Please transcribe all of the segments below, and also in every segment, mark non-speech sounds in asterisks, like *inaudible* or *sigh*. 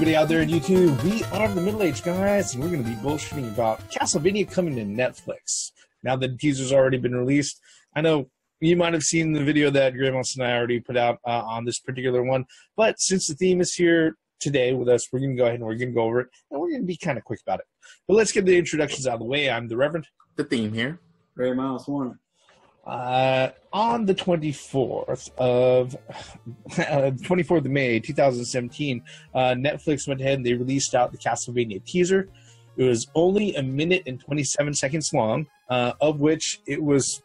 Hello, everybody out there on YouTube. We are the Middle Age Guys, and we're going to be bullshitting about Castlevania coming to Netflix. Now that the teaser's already been released, I know you might have seen the video that Graymouse and I already put out uh, on this particular one, but since the theme is here today with us, we're going to go ahead and we're going to go over it, and we're going to be kind of quick about it. But let's get the introductions out of the way. I'm the Reverend. The theme here. Ray Miles Warner. Uh, on the 24th of *sighs* uh, 24th of May 2017, uh, Netflix went ahead and they released out the Castlevania teaser. It was only a minute and 27 seconds long, uh, of which it was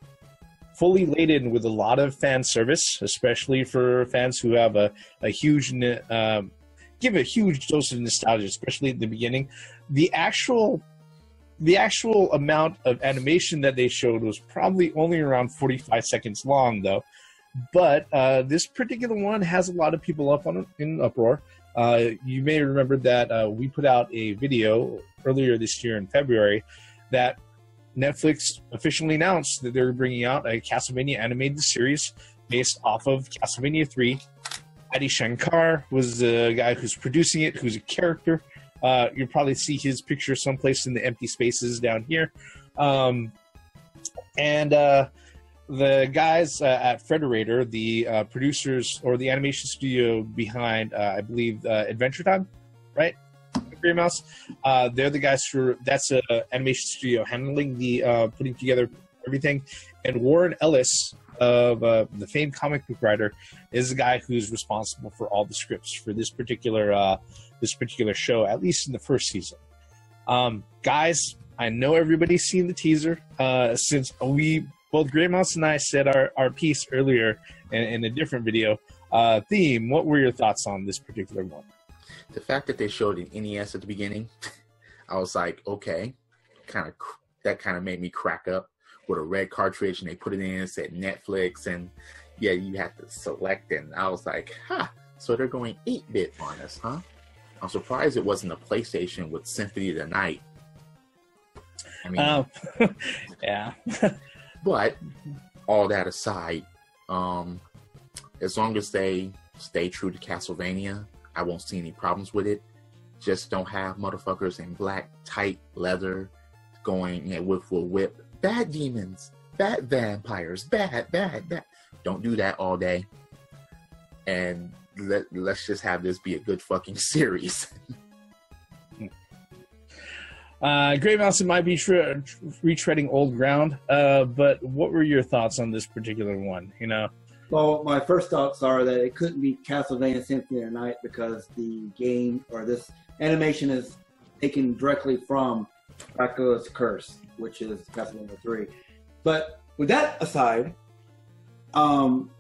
fully laden with a lot of fan service, especially for fans who have a, a huge, um, give a huge dose of nostalgia, especially at the beginning. The actual the actual amount of animation that they showed was probably only around 45 seconds long, though. But uh, this particular one has a lot of people up on in uproar. Uh, you may remember that uh, we put out a video earlier this year in February that Netflix officially announced that they're bringing out a Castlevania animated series based off of Castlevania 3. Adi Shankar was the guy who's producing it, who's a character. Uh, you'll probably see his picture someplace in the empty spaces down here. Um, and uh, the guys uh, at Frederator, the uh, producers or the animation studio behind, uh, I believe, uh, Adventure Time, right? Grey Mouse. they're the guys who. That's an animation studio handling the putting together everything. And Warren Ellis, of uh, the famed comic book writer, is the guy who's responsible for all the scripts for this particular uh, this particular show, at least in the first season. Um, guys, I know everybody's seen the teaser uh, since we both Grey Mouse and I said our, our piece earlier in, in a different video. Uh, theme, what were your thoughts on this particular one? The fact that they showed an NES at the beginning, *laughs* I was like, okay, kind of that kind of made me crack up with a red cartridge, and they put it in and said Netflix, and yeah, you had to select, and I was like, huh, so they're going 8 bit on us, huh? I'm surprised it wasn't a PlayStation with Symphony of the Night. I mean, um, *laughs* yeah. but all that aside, um, as long as they stay true to Castlevania, I won't see any problems with it. Just don't have motherfuckers in black tight leather going you know, with a whip. Bad demons, bad vampires, bad, bad, bad. Don't do that all day. And let let's just have this be a good fucking *laughs* series. uh, Grey Mouse might be tre- retreading old ground, uh, but what were your thoughts on this particular one? You know. Well, my first thoughts are that it couldn't be Castlevania Symphony of the Night because the game or this animation is taken directly from Dracula's Curse, which is Castlevania 3. But with that aside, um,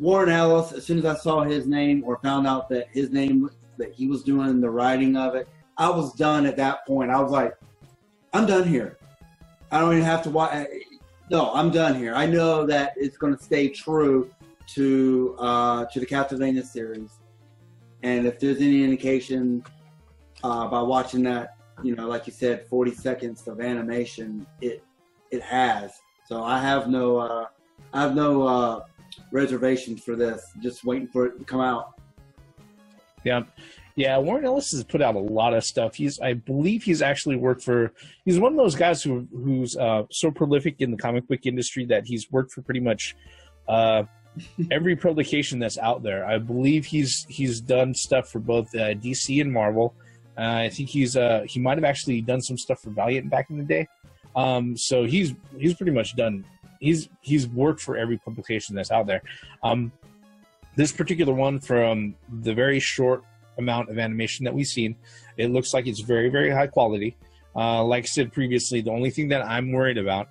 Warren Ellis, as soon as I saw his name or found out that his name, that he was doing the writing of it, I was done at that point. I was like, I'm done here. I don't even have to watch. No, I'm done here. I know that it's going to stay true to uh, to the Castlevania series, and if there's any indication uh, by watching that, you know, like you said, 40 seconds of animation, it it has. So I have no uh, I have no uh, reservations for this. Just waiting for it to come out. Yeah, yeah. Warren Ellis has put out a lot of stuff. He's, I believe, he's actually worked for. He's one of those guys who who's uh, so prolific in the comic book industry that he's worked for pretty much uh, every publication that's out there. I believe he's he's done stuff for both uh, DC and Marvel. Uh, I think he's uh, he might have actually done some stuff for Valiant back in the day. Um, so he's he's pretty much done he's he's worked for every publication that's out there. Um, this particular one, from the very short amount of animation that we've seen, it looks like it's very very high quality. Uh, like I said previously, the only thing that I'm worried about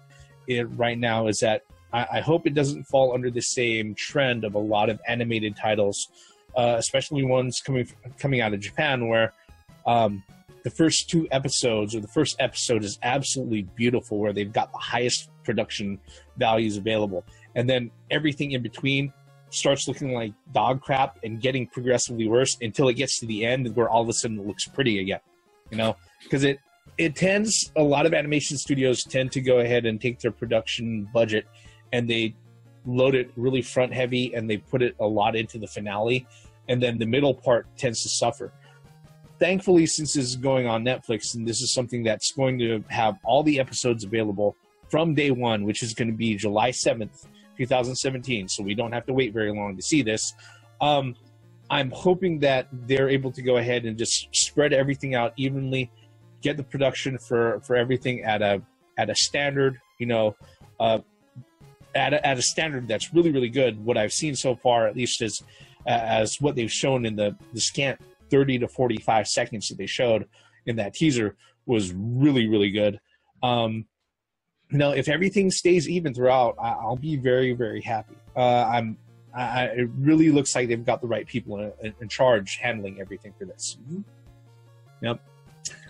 it right now is that I, I hope it doesn't fall under the same trend of a lot of animated titles, uh, especially ones coming coming out of Japan, where um, the first two episodes or the first episode is absolutely beautiful, where they've got the highest production values available. And then everything in between starts looking like dog crap and getting progressively worse until it gets to the end where all of a sudden it looks pretty again. You know, because it it tends a lot of animation studios tend to go ahead and take their production budget and they load it really front heavy and they put it a lot into the finale and then the middle part tends to suffer thankfully, since this is going on Netflix, and this is something that's going to have all the episodes available from day one, which is going to be July 7th, 2017. So we don't have to wait very long to see this. Um, I'm hoping that they're able to go ahead and just spread everything out evenly, get the production for, for everything at a at a standard, you know, uh, at a, at a standard that's really really good. What I've seen so far, at least, is as what they've shown in the the scant 30 to 45 seconds that they showed in that teaser was really really good. Um, now, if everything stays even throughout, I, will be very very happy. Uh, I'm. I, it really looks like they've got the right people in, in charge handling everything for this. Mm-hmm. Yep.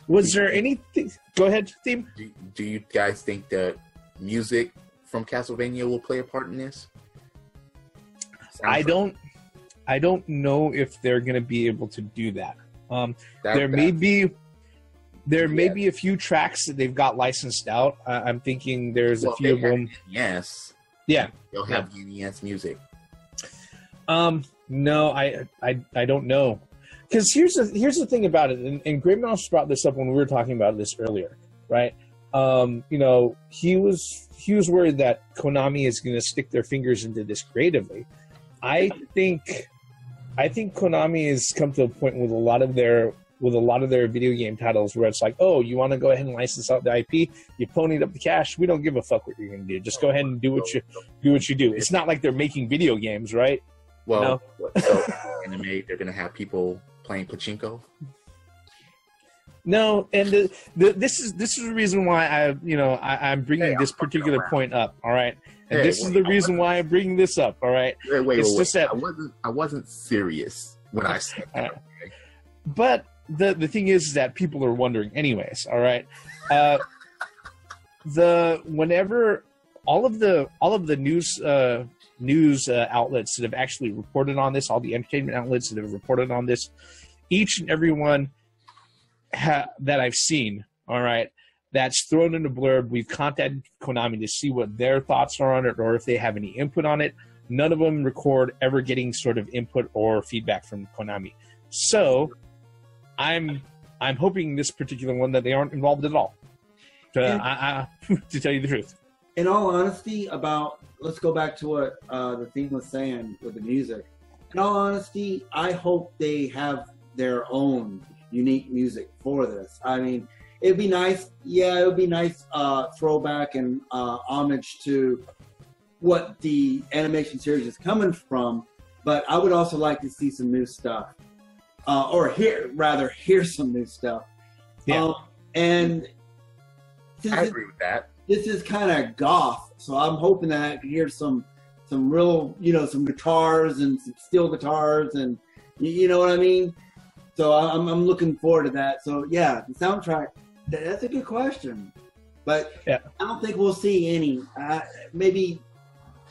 Was there anything? Go ahead, theme. Do, do you guys think that music from Castlevania will play a part in this? I don't. I don't know if they're going to be able to do that. Um, that there may be there may be a few tracks that they've got licensed out. Uh, I'm thinking there's well, a few of them. Yes. Yeah. They'll have yeah. NES music. Um. No, I I I don't know. Because here's the here's the thing about it, and, and Great Mouse brought this up when we were talking about this earlier, right? Um, you know, he was he was worried that Konami is going to stick their fingers into this creatively. I think I think Konami has come to a point with a lot of their with a lot of their video game titles where it's like, oh, you want to go ahead and license out the IP? You ponied up the cash. We don't give a fuck what you're going to do. Just go ahead and do what you do. What you do. It's not like they're making video games, right? Well, so anime, *laughs* they're going to have people playing pachinko. No, and the, the, this is this is the reason why I you know I, am bringing hey, this particular point up. All right, and hey, this wait, is the reason why I'm bringing this up. All right, wait, wait, it's wait, just that I wasn't I wasn't serious when I said that. *laughs* Uh, okay? But the the thing is, is that people are wondering anyways. All right, uh, the whenever all of the all of the news uh, news uh, outlets that have actually reported on this, all the entertainment outlets that have reported on this, each and every one ha- that I've seen, all right, that's thrown in a blurb. We've contacted Konami to see what their thoughts are on it or if they have any input on it. None of them record ever getting sort of input or feedback from Konami. So I'm I'm hoping this particular one that they aren't involved at all. To, and, I, I, *laughs* to tell you the truth. In all honesty, about let's go back to what uh, the theme was saying with the music. In all honesty, I hope they have their own unique music for this. I mean, it'd be nice. Yeah, it would be nice uh, throwback and uh, homage to what the animation series is coming from. But I would also like to see some new stuff, uh, or hear rather hear some new stuff. Yeah. Um, and I agree with that. This is kind of goth, so I'm hoping that I can hear some some real, you know, some guitars and some steel guitars, and you know what I mean. So I'm, I'm looking forward to that. So yeah, the soundtrack. That's a good question, but yeah. I don't think we'll see any. Uh, maybe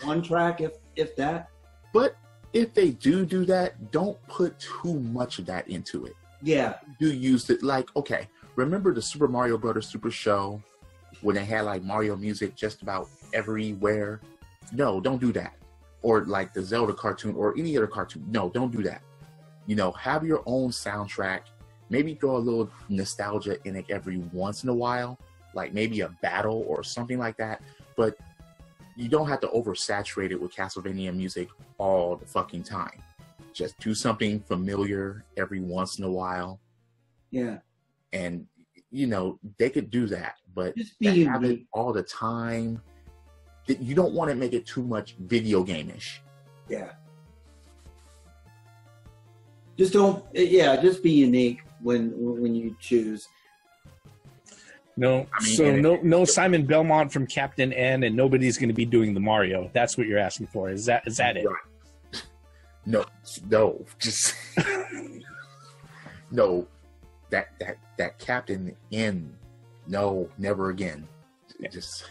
one track, if if that. But if they do do that, don't put too much of that into it. Yeah. Do use it like okay. Remember the Super Mario Brothers Super Show when they had like Mario music just about everywhere? No, don't do that. Or like the Zelda cartoon or any other cartoon. No, don't do that you know, have your own soundtrack. Maybe throw a little nostalgia in it every once in a while, like maybe a battle or something like that. But you don't have to oversaturate it with Castlevania music all the fucking time. Just do something familiar every once in a while. Yeah. And you know, they could do that, but have it all the time. You don't want to make it too much video game-ish. Yeah just don't yeah just be unique when when you choose no I mean, so no no simon belmont from captain n and nobody's going to be doing the mario. That's what you're asking for. Is that is that it? No no just *laughs* no. That that that captain n no never again. Just,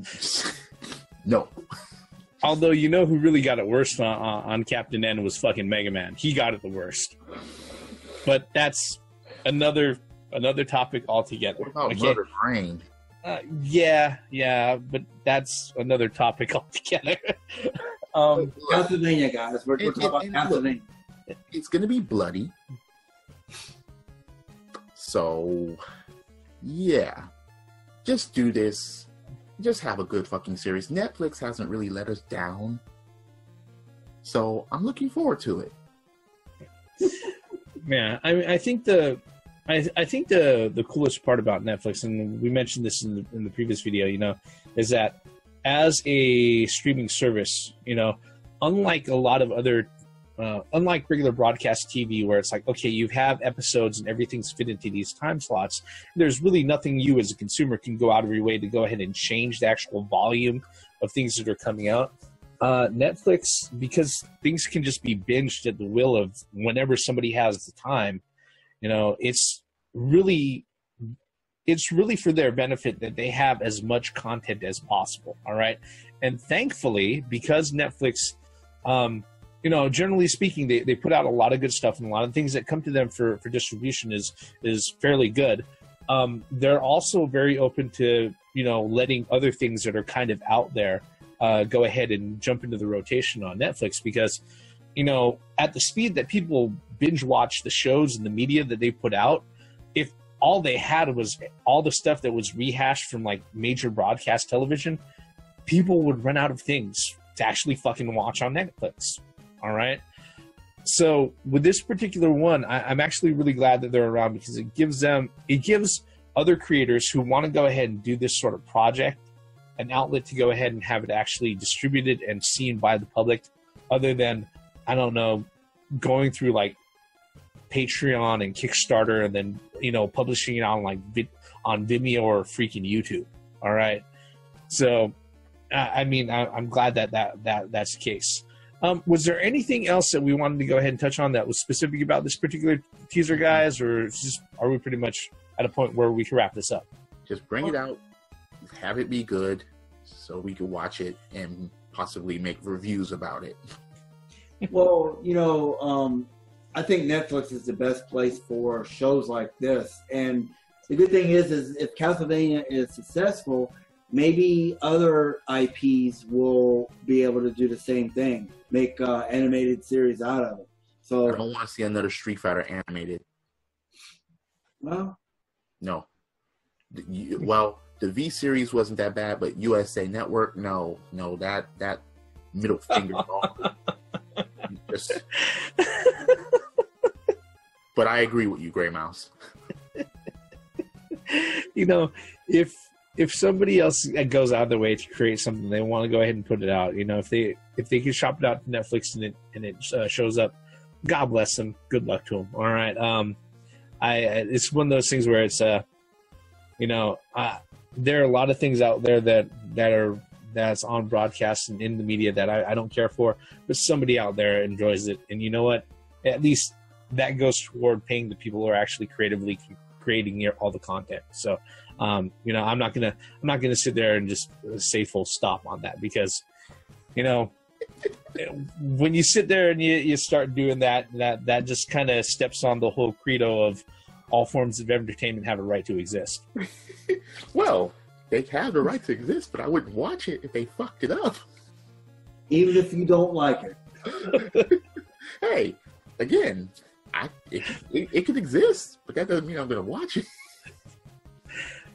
just *laughs* no. Although you know who really got it worst on, on Captain N was fucking Mega Man. He got it the worst. But that's another another topic altogether. What about okay. Mother Brain? Uh, yeah, yeah, but that's another topic *laughs* altogether. um, Castlevania, guys, we're, we're talking about Castlevania. It's going to be bloody. So, yeah, just do this. Just have a good fucking series. Netflix hasn't really let us down. So, I'm looking forward to it. *laughs* Yeah, I mean, I think the I, I think the the coolest part about Netflix, and we mentioned this in the, in the previous video, you know, is that as a streaming service, you know, unlike a lot of other, uh, unlike regular broadcast TV, where it's like, okay, you have episodes and everything's fit into these time slots. There's really nothing you as a consumer can go out of your way to go ahead and change the actual volume of things that are coming out. Uh, Netflix, because things can just be binged at the will of whenever somebody has the time. You know, it's really it's really for their benefit that they have as much content as possible. All right. And thankfully, because Netflix, um, you know, generally speaking, they, they put out a lot of good stuff and a lot of things that come to them for, for distribution is, is fairly good. Um, they're also very open to, you know, letting other things that are kind of out there uh, go ahead and jump into the rotation on Netflix because, you know, at the speed that people binge watch the shows and the media that they put out, if all they had was all the stuff that was rehashed from like major broadcast television, people would run out of things to actually fucking watch on Netflix. All right. So with this particular one, I, am actually really glad that they're around because it gives them, it gives other creators who want to go ahead and do this sort of project an outlet to go ahead and have it actually distributed and seen by the public, other than I don't know, going through like Patreon and Kickstarter and then you know publishing it on like on Vimeo or freaking YouTube. All right, so I mean I, am glad that that that that's the case. Um, was there anything else that we wanted to go ahead and touch on that was specific about this particular teaser, guys, or just are we pretty much at a point where we can wrap this up? Just bring it out, have it be good, so we can watch it and possibly make reviews about it. well, you know, um, I think Netflix is the best place for shows like this. And the good thing is, is if Castlevania is successful, maybe other IPs will be able to do the same thing, make uh, animated series out of it. So I don't want to see another Street Fighter animated. Well, no. Well, the V series wasn't that bad, but USA Network, no, no, that that middle finger. *laughs* just but I agree with you, Gray Mouse. *laughs* you know, if if somebody else goes out of their way to create something, they want to go ahead and put it out. You know, if they if they can shop it out to Netflix and it and it uh, shows up, God bless them. Good luck to them. All right. Um, I it's one of those things where it's uh, you know, uh, there are a lot of things out there that that are that's on broadcast and in the media that I, I don't care for, but somebody out there enjoys it, and you know what? At least that goes toward paying the people who are actually creatively creating all the content. So, um, you know, I'm not gonna I'm not gonna sit there and just say full stop on that because, you know, when you sit there and you, you start doing that, that that just kind of steps on the whole credo of all forms of entertainment have a right to exist. *laughs* well, they have the right to exist, but I wouldn't watch it if they fucked it up. Even if you don't like it. *laughs* hey, again, I it, it, it, could exist, but that doesn't mean I'm going to watch it.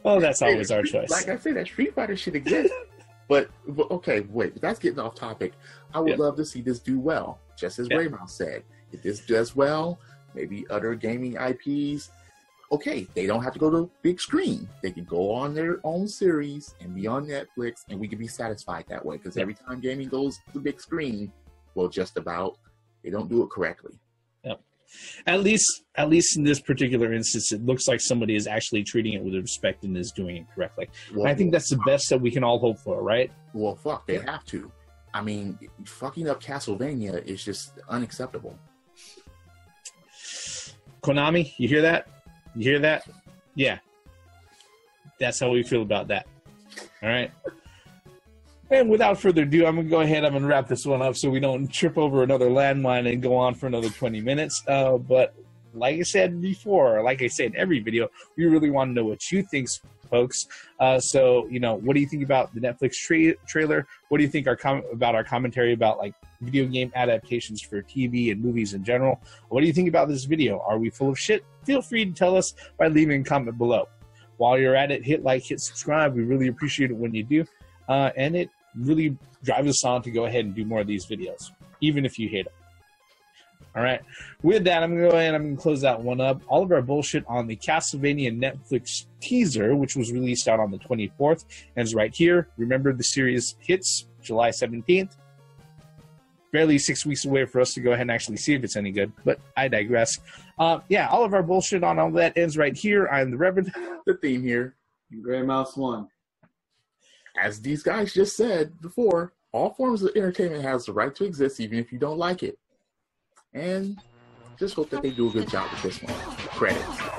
Well, *laughs* oh, that's always our choice. Like I said, that Street Fighter should exist. *laughs* but, but, okay, wait, that's getting off topic. I would love to see this do well, just as yeah. Raymond said. If this does well, maybe other gaming IPs. Okay, they don't have to go to big screen. They can go on their own series and be on Netflix, and we can be satisfied that way. Because every time gaming goes to the big screen, well, just about, they don't do it correctly. Yep. At least at least in this particular instance it looks like somebody is actually treating it with respect and is doing it correctly. Well, i think that's the best that we can all hope for right? Well fuck they have to. I mean fucking up castlevania is just unacceptable. Konami you hear that you hear that yeah that's how we feel about that all right and without further ado, I'm going to go ahead. I'm going to wrap this one up so we don't trip over another landmine and go on for another 20 minutes. Uh, but like I said before, like I said in every video, we really want to know what you think, folks. Uh, so, you know, what do you think about the Netflix tra- trailer? What do you think our com- about our commentary about like video game adaptations for TV and movies in general. What do you think about this video? Are we full of shit? Feel free to tell us by leaving a comment below. While you're at it, hit like, hit subscribe. We really appreciate it when you do. Uh, and it really drives us on to go ahead and do more of these videos, even if you hate them. All right. With that, I'm going to go ahead and I'm going to close that one up. All of our bullshit on the Castlevania Netflix teaser, which was released out on the 24th, ends right here. Remember, the series hits July 17th. Barely six weeks away for us to go ahead and actually see if it's any good, but I digress. Uh, yeah, all of our bullshit on all that ends right here. I'm the Reverend. *laughs* The theme here, Gray Mouse one. as these guys just said before, all forms of entertainment has the right to exist, even if you don't like it. And just hope that they do a good job with this one. Credits.